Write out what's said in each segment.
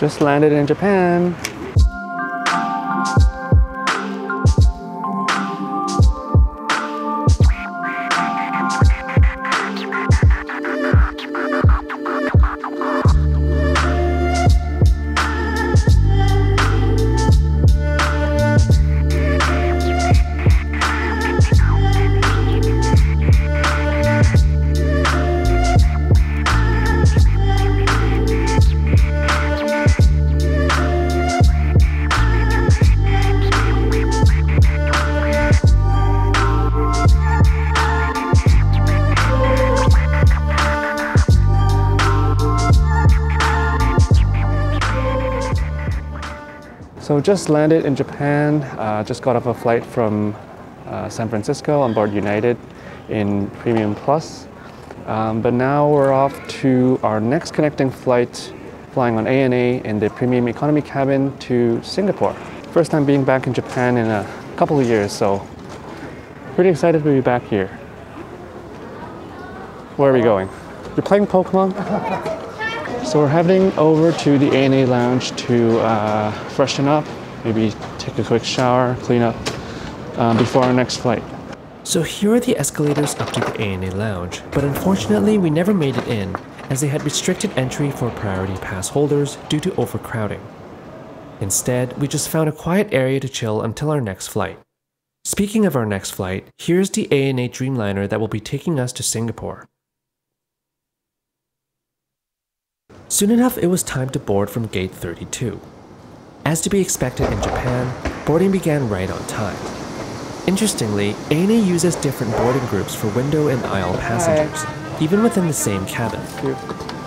Just landed in Japan. So just landed in Japan, uh, just got off a flight from uh, San Francisco on board United in Premium Plus. Um, but now we're off to our next connecting flight, flying on ANA in the Premium Economy cabin to Singapore. First time being back in Japan in a couple of years, so pretty excited to be back here. Where are we going? You're playing Pokemon? So we're heading over to the ANA lounge to uh, freshen up, maybe take a quick shower, clean up um, before our next flight. So here are the escalators up to the ANA lounge, but unfortunately we never made it in as they had restricted entry for priority pass holders due to overcrowding. Instead, we just found a quiet area to chill until our next flight. Speaking of our next flight, here's the ANA Dreamliner that will be taking us to Singapore. Soon enough, it was time to board from gate 32. As to be expected in Japan, boarding began right on time. Interestingly, ANA uses different boarding groups for window and aisle passengers, even within the same cabin.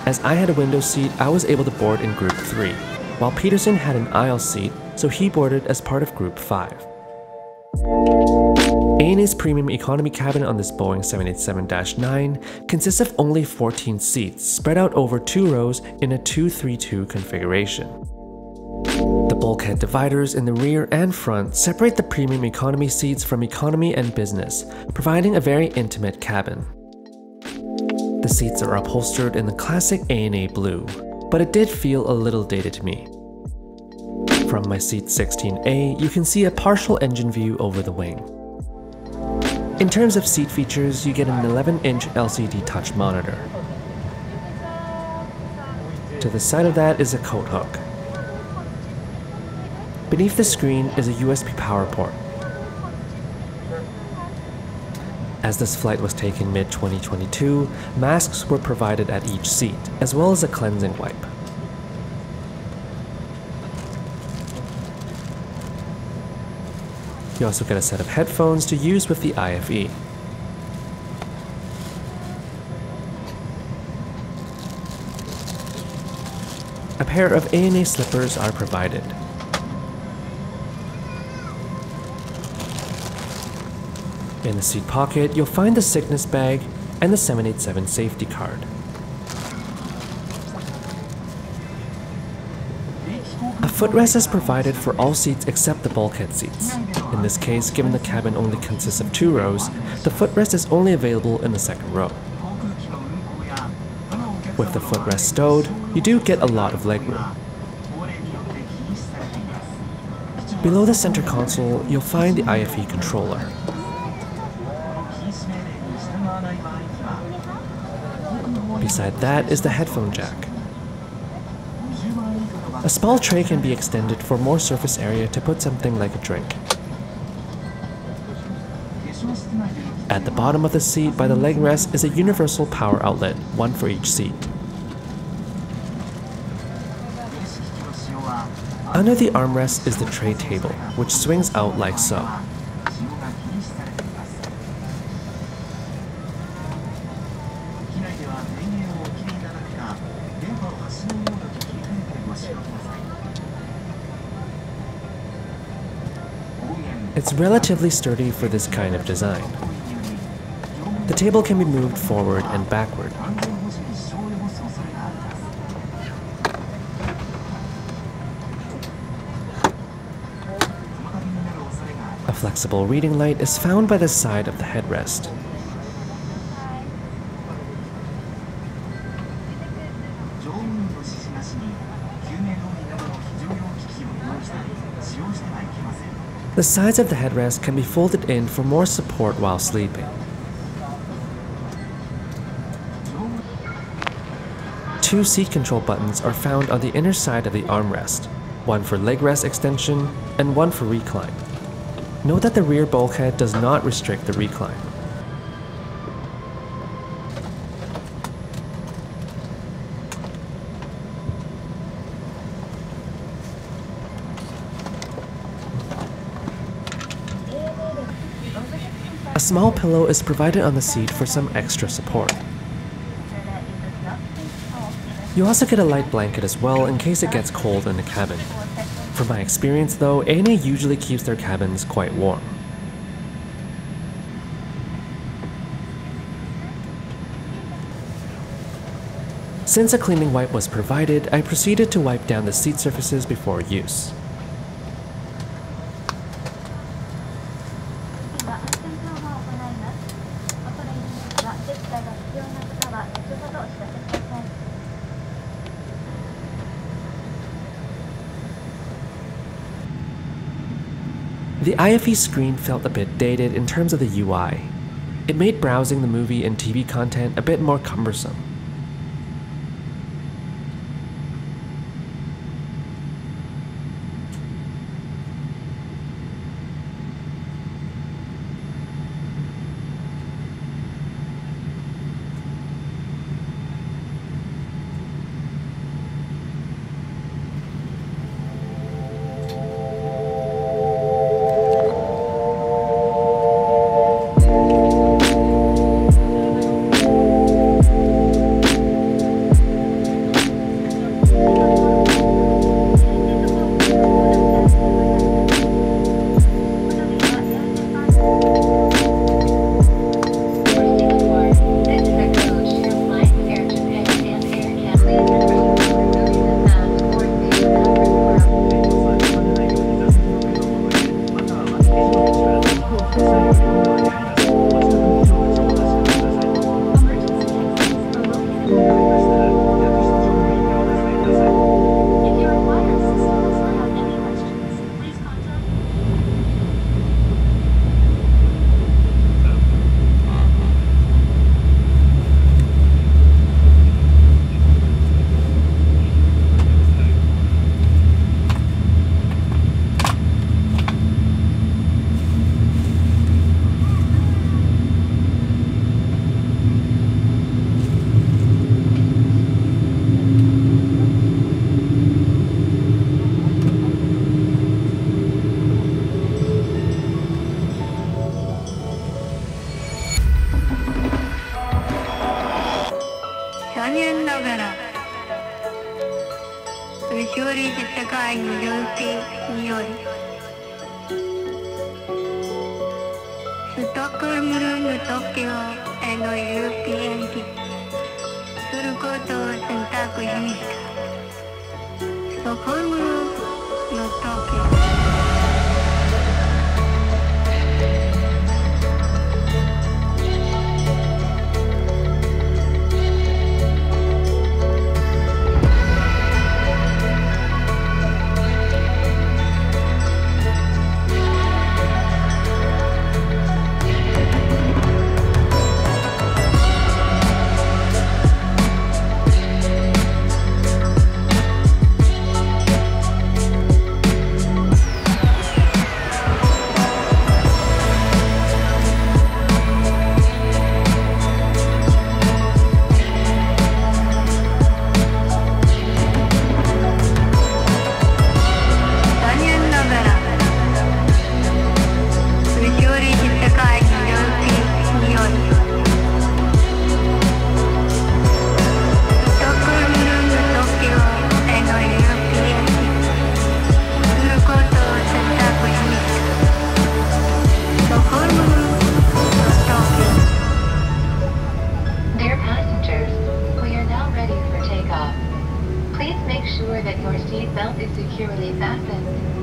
As I had a window seat, I was able to board in group 3, while Peterson had an aisle seat, so he boarded as part of group 5. ANA's premium economy cabin on this Boeing 787-9 consists of only 14 seats spread out over two rows in a 232 configuration. The bulkhead dividers in the rear and front separate the premium economy seats from economy and business, providing a very intimate cabin. The seats are upholstered in the classic ANA blue, but it did feel a little dated to me. From my seat 16A, you can see a partial engine view over the wing. In terms of seat features, you get an 11-inch LCD touch monitor. To the side of that is a coat hook. Beneath the screen is a USB power port. As this flight was taken mid-2022, masks were provided at each seat, as well as a cleansing wipe. You also get a set of headphones to use with the IFE. A pair of ANA slippers are provided. In the seat pocket, you'll find the sickness bag and the 787 safety card. A footrest is provided for all seats except the bulkhead seats. In this case, given the cabin only consists of two rows, the footrest is only available in the second row. With the footrest stowed, you do get a lot of legroom. Below the center console, you'll find the IFE controller. Beside that is the headphone jack. A small tray can be extended for more surface area to put something like a drink. At the bottom of the seat by the leg rest is a universal power outlet, one for each seat. Under the armrest is the tray table, which swings out like so. It's relatively sturdy for this kind of design. The table can be moved forward and backward. A flexible reading light is found by the side of the headrest. The sides of the headrest can be folded in for more support while sleeping. Two seat control buttons are found on the inner side of the armrest, one for leg rest extension and one for recline. Note that the rear bulkhead does not restrict the recline. A small pillow is provided on the seat for some extra support. You also get a light blanket as well in case it gets cold in the cabin. From my experience though, ANA usually keeps their cabins quite warm. Since a cleaning wipe was provided, I proceeded to wipe down the seat surfaces before use. The IFE screen felt a bit dated in terms of the UI. It made browsing the movie and TV content a bit more cumbersome. 柄それ勝利し世界に良き匂いストックルムルンへの UPN にすることを選択しましたストックルムの東京 securely fastened.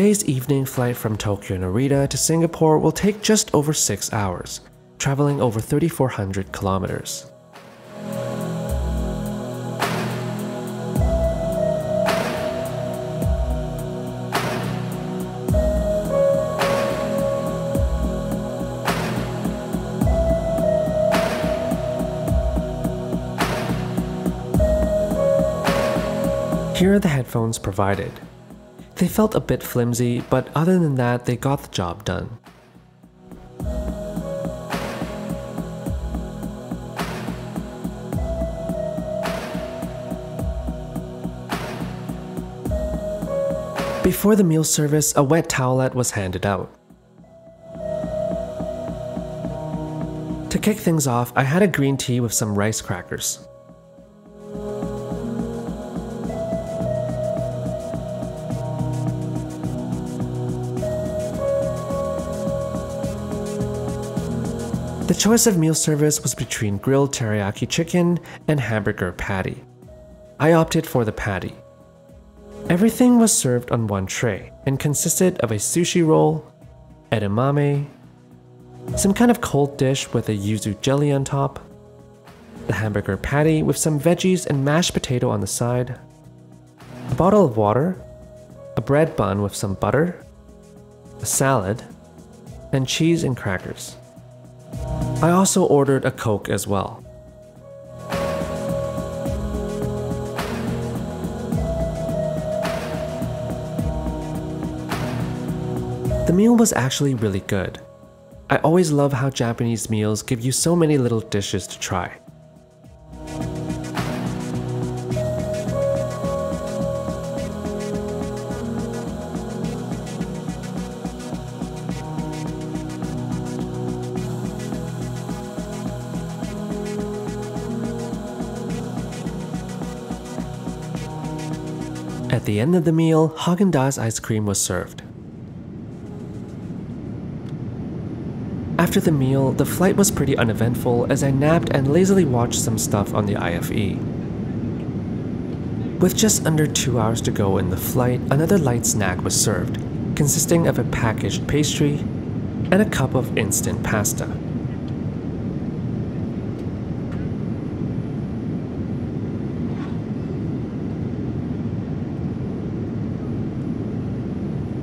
Today's evening flight from Tokyo Narita to Singapore will take just over 6 hours, traveling over 3,400 kilometers. Here are the headphones provided. They felt a bit flimsy, but other than that, they got the job done. Before the meal service, a wet towelette was handed out. To kick things off, I had a green tea with some rice crackers. The choice of meal service was between grilled teriyaki chicken and hamburger patty. I opted for the patty. Everything was served on one tray and consisted of a sushi roll, edamame, some kind of cold dish with a yuzu jelly on top, the hamburger patty with some veggies and mashed potato on the side, a bottle of water, a bread bun with some butter, a salad, and cheese and crackers. I also ordered a Coke as well. The meal was actually really good. I always love how Japanese meals give you so many little dishes to try. At the end of the meal, Haagen-Dazs ice cream was served. After the meal, the flight was pretty uneventful as I napped and lazily watched some stuff on the IFE. With just under two hours to go in the flight, another light snack was served, consisting of a packaged pastry and a cup of instant pasta.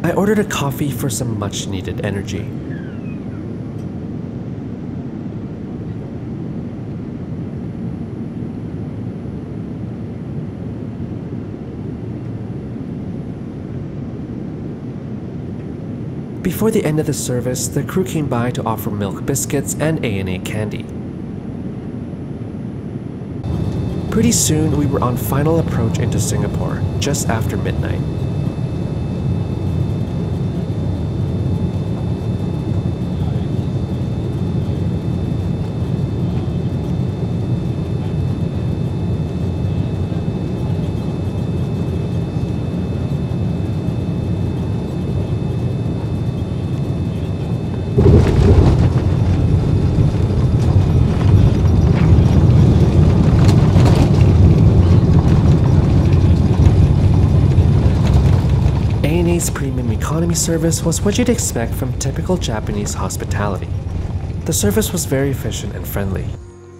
I ordered a coffee for some much needed energy. Before the end of the service, the crew came by to offer milk biscuits and ANA candy. Pretty soon, we were on final approach into Singapore, just after midnight. ANA's premium economy service was what you'd expect from typical Japanese hospitality. The service was very efficient and friendly.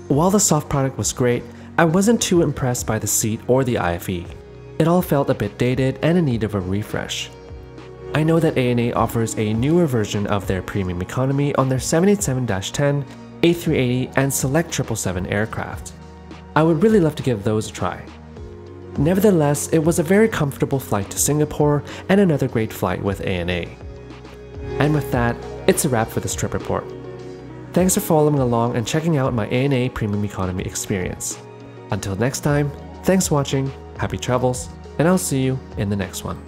While the soft product was great, I wasn't too impressed by the seat or the IFE. It all felt a bit dated and in need of a refresh. I know that ANA offers a newer version of their premium economy on their 787-10, A380, and select 777 aircraft. I would really love to give those a try. Nevertheless, it was a very comfortable flight to Singapore and another great flight with ANA. And with that, it's a wrap for this trip report. Thanks for following along and checking out my ANA Premium Economy experience. Until next time, thanks for watching, happy travels, and I'll see you in the next one.